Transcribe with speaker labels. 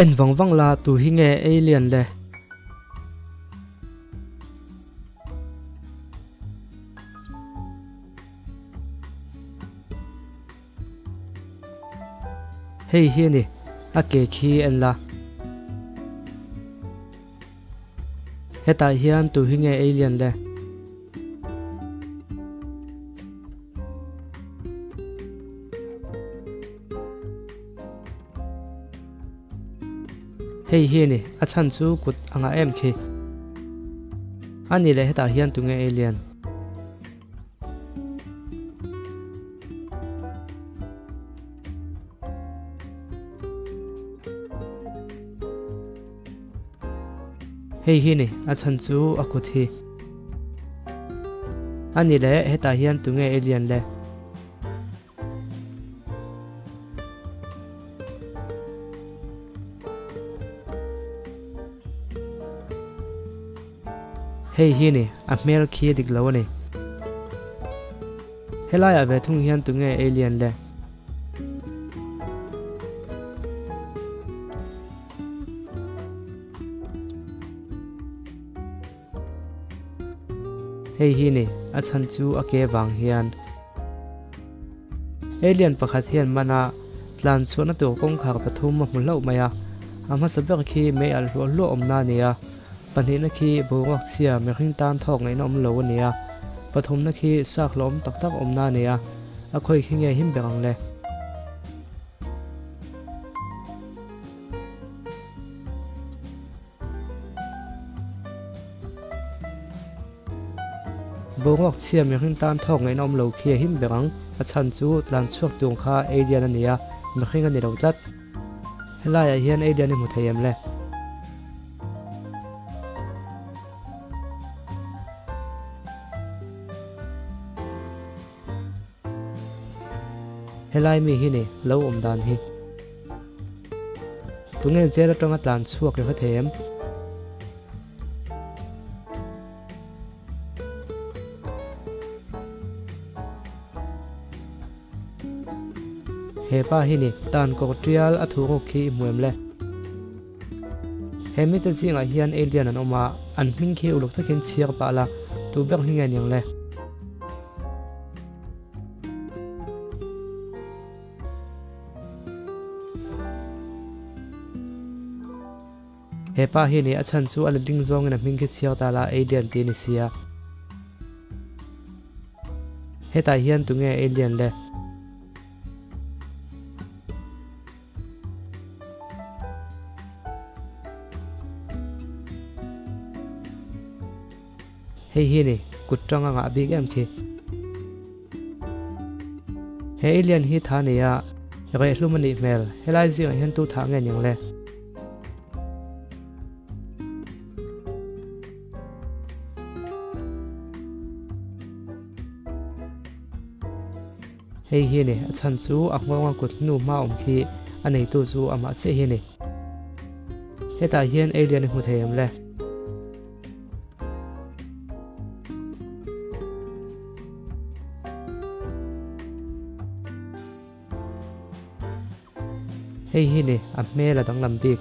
Speaker 1: en vong vong la tu hi nge alien le hey hi ni a ke khi en la. Heta hian tu hi nge alien le hei hi ni. A chan chu kut anga em khi. Ani le heta hian tunge alien. Hei hi ni. A chan chu a kut hi. Ani le heta hian tunge alien le. Hei hi ni a mel khi dik lo ni helai a ve thung hian tu nge alien le hei hi ni a chan chu a ke wang hian alien pakhat hian mana tlan chuan a tur kong khar pathum ma hmu lo maya ama sabek khi me al ปัจจุนักขี่บุกวักเชียไม่ขึ้นตานทอกในน้ำมโลวันเนียปฐมนักขี่ซากล้มตักตักอมนาเนียอคอยขึ้นใหญ่หิมเบงเลยบงออกเชียมีขึ้นตามทองไงน้อมเหลาเคียหิมเบรังอาชันจูดลันชวกดวงคาเอเดียนเนียมีขึ้นกันเดียวจัดให้ไล่เฮียนเอเดียนในหมู่ไทยมเลย helai mi hi ni, lo om dan hi. Tungen chela tonga tlan chuak le them he pa hi ni, tan ko trial a thu ngo khi muem le. Hemi te zinga hian alien an oma, an hming khi uluk takin chiar pa la, tu ber hinga niang le. He pa hi ni achan chu ala ding zong na ming ki chiar ta la alien ti ni sia. He ta hian tu nge alien le. Hei hi ni, kut kutranga nga big em thi. He alien hi tha ne ya re hlumani mel helai zi hian tu tha nge ning le. Hei hi ne. A chan chu, a ngwa kut nu ma om khi anei tu chu ama che hi ne. Heta hian alien hu theim le. Hei hi ne. A hmel a dang lam dik